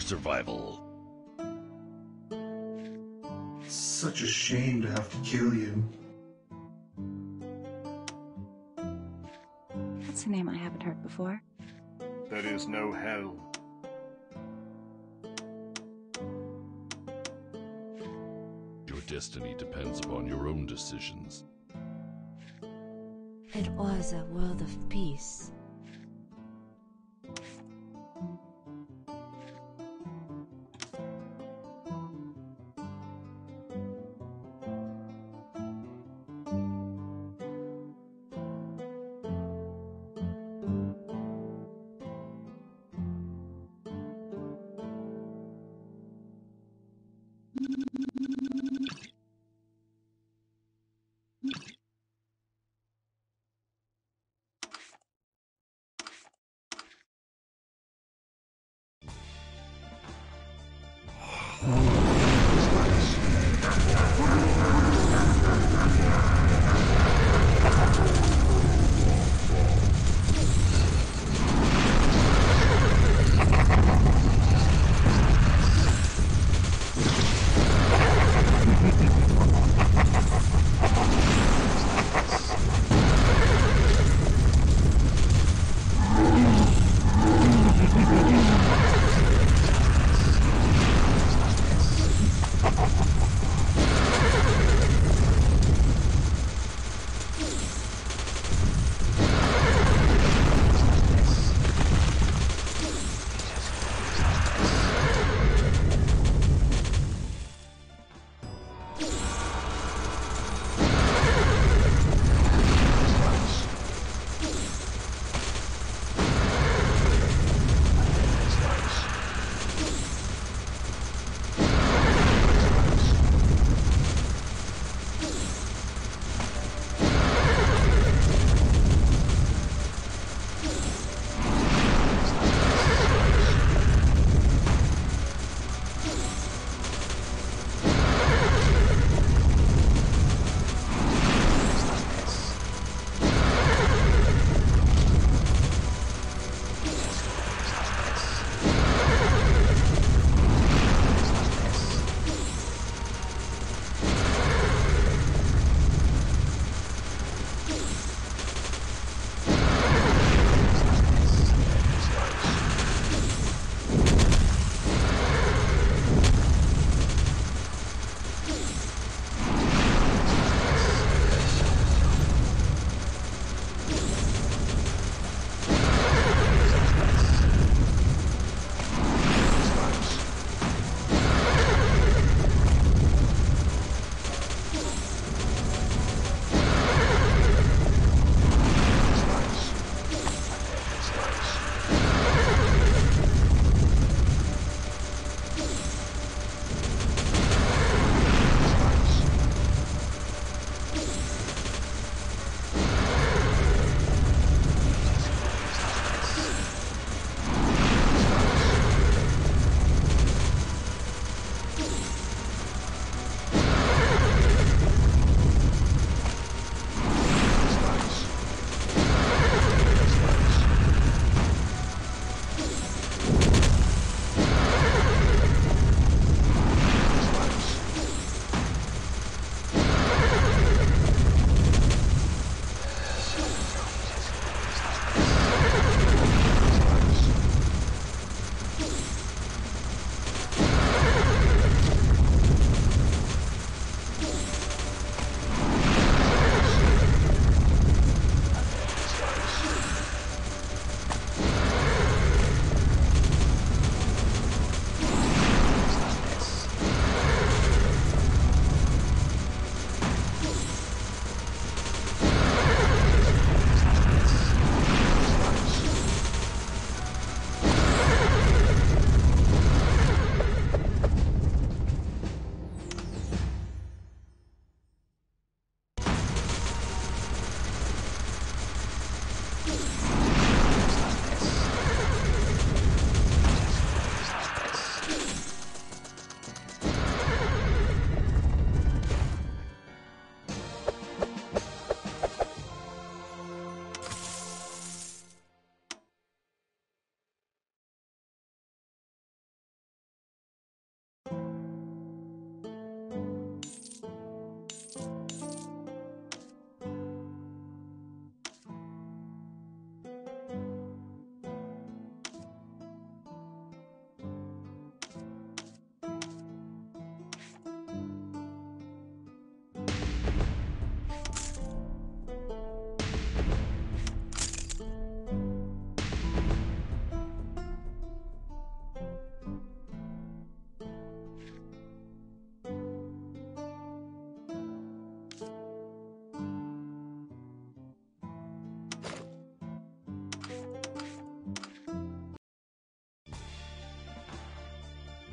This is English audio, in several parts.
for survival. It's such a shame to have to kill you. That's a name I haven't heard before. There is no hell. Your destiny depends upon your own decisions. It was a world of peace.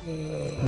Uh.